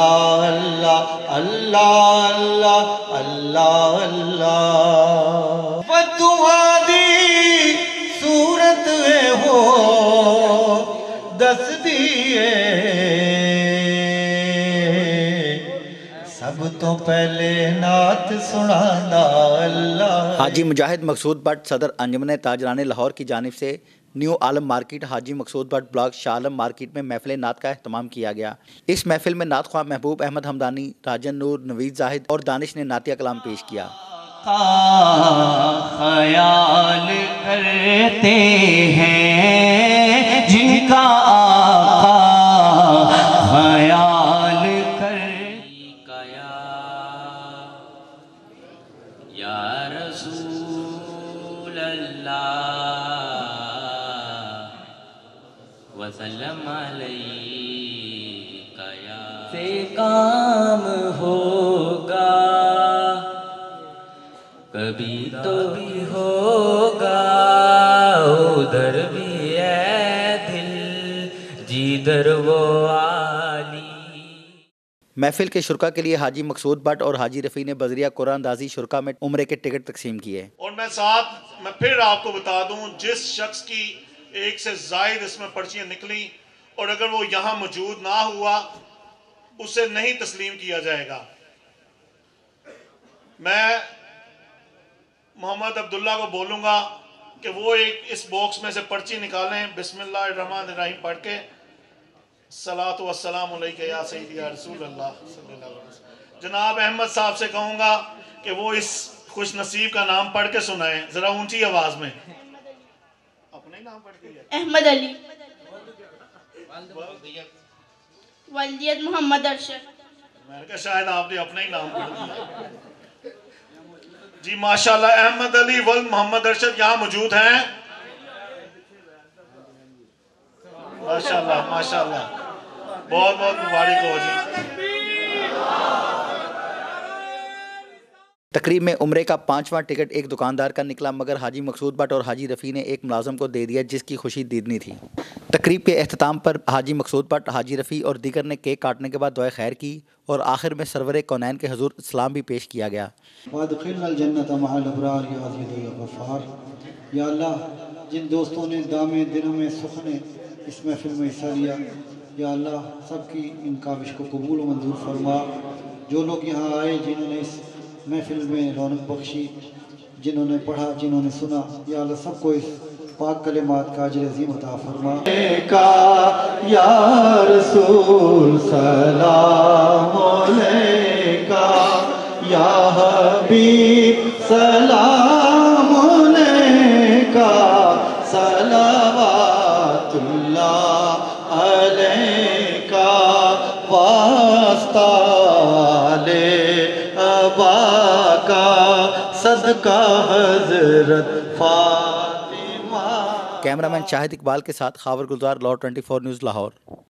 اللہ اللہ اللہ اللہ اللہ بدعا دی صورت ہو دس دیے سب تو پہلے نعت سنانا اللہ. حاجی مجاہد مقصود بٹ صدر انجمن تاجران لاہور کی جانب سے new Alam market, Haji Maqsood Butt block, Shah Alam market میں محفل نعت کا اہتمام کیا گیا۔ اس محفل میں نعت خواہ محبوب احمد حمدانی راجن نور، نوید زاہد اور دانش نے نعتیہ کلام پیش کیا۔ خیال کرتے ہیں جن کا خیال کر یا رسول اللہ۔ وسلم علیکہ یا سے کام ہوگا۔ کبھی تو بھی ہوگا۔ ادھر بھی ہے دل جدھر وہ عالی۔ محفل کے شرکا کے لیے حاجی مقصود بٹ اور حاجی رفیع نے بذریعہ قرآن اندازی شرکا میں عمرے کے ٹکٹ تقسیم کیے۔ اور میں ساتھ میں پھر آپ کو بتا دوں جس شخص کی ایک سے زائد اس میں پرچیاں نکلی اور اگر وہ یہاں موجود نہ ہوا، اسے نہیں تسلیم کیا جائے گا۔ میں محمد عبداللہ کو بولوں گا کہ وہ ایک اس باکس میں سے پرچی نکالیں۔ بسم اللہ الرحمن الرحیم پڑھ کے۔ صلاۃ والسلام علیکہ یا سیدی یا رسول اللہ صلی اللہ علیہ وسلم۔ جناب احمد صاحب سے کہوں گا کہ وہ اس خوش نصیب کا نام پڑھ کے سنائیں۔ ذرا اونچی آواز میں اپنے نام پڑھ کے احمد علی. والدیت محمد ارشد. میں نے کہا شاید آپ نے اپنا ہی نام پڑھ دیا۔ جی ماشاءاللہ، احمد علی ولد محمد ارشد یہاں موجود ہیں۔ ماشاءاللہ ماشاءاللہ۔ بہت بہت مبارک ہو جی۔ تقریب میں عمرے کا پانچواں ٹکٹ ایک دکاندار کا نکلا، مگر حاجی مقصود بٹ اور حاجی رفیع نے ایک ملازم کو دے دیا جس کی خوشی دیدنی تھی۔ تقریب کے اختتام پر حاجی مقصود بٹ، حاجی رفیع اور دیگر نے کیک کاٹنے کے بعد دعائے خیر کی اور آخر میں سرور کونین کے حضور اسلام بھی پیش کیا گیا۔ یا اللہ، جن دوستوں نے، دامے دنوں میں سخنے اس محفل میں حصہ لیا، یا اللہ، سب کی ان کاوش کو قبول و منظور فرما۔ جو لوگ یہاں آئے، جنہوں نے اس محفل میں رونق بخشی، جنہوں نے پڑھا، جنہوں نے سنا، یا اللہ سب کو اس پاک کلمات کا اجر عظیم عطا فرما۔ کا یا رسول سلام علیکہ، یا حبیب سلام کا حضرت فاطمہ۔ کیمرہ مین شاہد اقبال کے ساتھ خاور گلزار، لاہور 24 نیوز، لاہور۔